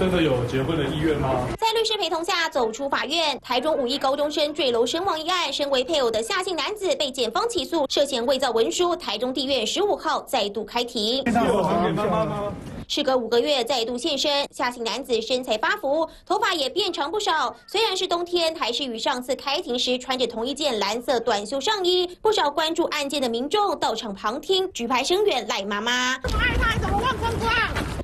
真的有结婚的意愿吗？在律师陪同下走出法院，台中五一高中生坠楼身亡一案，身为配偶的夏姓男子被检方起诉，涉嫌伪造文书。台中地院十五号再度开庭。事隔五个月再度现身，夏姓男子身材发福，头发也变长不少。虽然是冬天，还是与上次开庭时穿着同一件蓝色短袖上衣。不少关注案件的民众到场旁听，举牌声援赖妈妈。爱他怎么忘光光？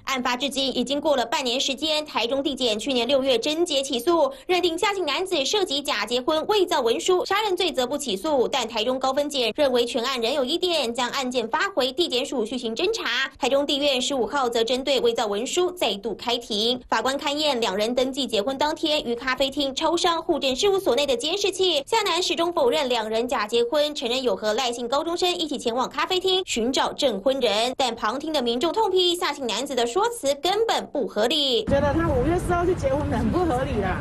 案发至今已经过了半年时间，台中地检去年六月侦结起诉，认定夏姓男子涉及假结婚、伪造文书、杀人罪，则不起诉。但台中高分检认为全案仍有疑点，将案件发回地检署续行侦查。台中地院十五号则针对伪造文书再度开庭，法官勘验两人登记结婚当天于咖啡厅抽商户政事务所内的监视器，夏男始终否认两人假结婚，承认有和赖姓高中生一起前往咖啡厅寻找证婚人。但旁听的民众痛批夏姓男子的说。辞根本不合理，觉得他五月四号去结婚很不合理啦。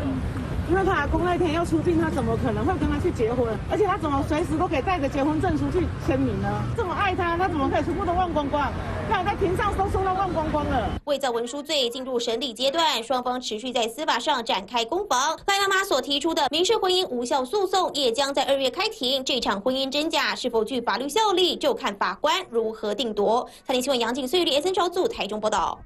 因为他阿公那天要出境，他怎么可能会跟他去结婚？而且他怎么随时都可以带着结婚证书去签名呢？这么爱他，他怎么可以全部都忘光光？看在庭上都收到忘光光了。伪造文书罪进入审理阶段，双方持续在司法上展开攻防。赖妈妈所提出的民事婚姻无效诉讼也将在二月开庭。这场婚姻真假是否具法律效力，就看法官如何定夺。财经新闻杨景穗、李 S N 小组台中报道。